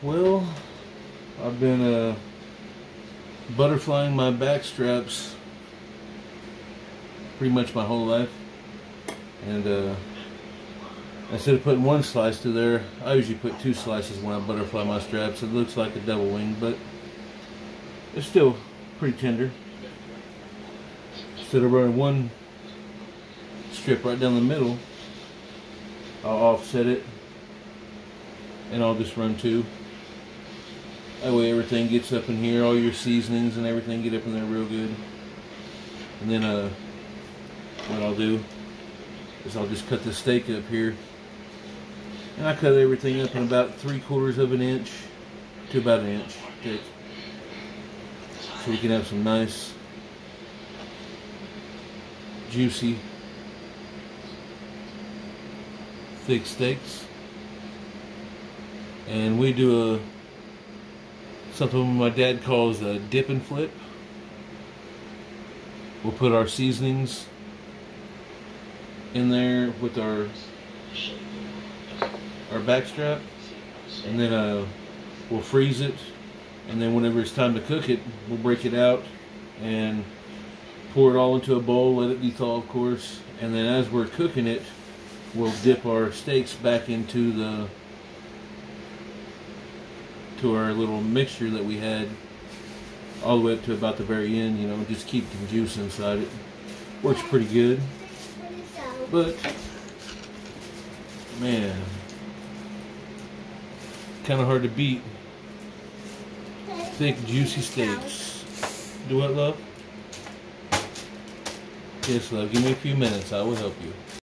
Well, I've been uh, butterflying my back straps pretty much my whole life. And uh, instead of putting one slice to there, I usually put two slices when I butterfly my straps. It looks like a double wing, but it's still pretty tender. Instead of running one strip right down the middle, I'll offset it and I'll just run two. That way everything gets up in here, all your seasonings and everything get up in there real good. And then uh, what I'll do is I'll just cut the steak up here. And I cut everything up in about three quarters of an inch to about an inch thick. So we can have some nice, juicy, thick steaks. And we do a something my dad calls a dip and flip. We'll put our seasonings in there with our our backstrap and then uh, we'll freeze it and then whenever it's time to cook it we'll break it out and pour it all into a bowl let it thaw of course and then as we're cooking it we'll dip our steaks back into the to our little mixture that we had all the way up to about the very end, you know, just keep the juice inside it. Works pretty good. But, man, kind of hard to beat. Thick, juicy steaks. Do what, love? Yes, love. Give me a few minutes. I will help you.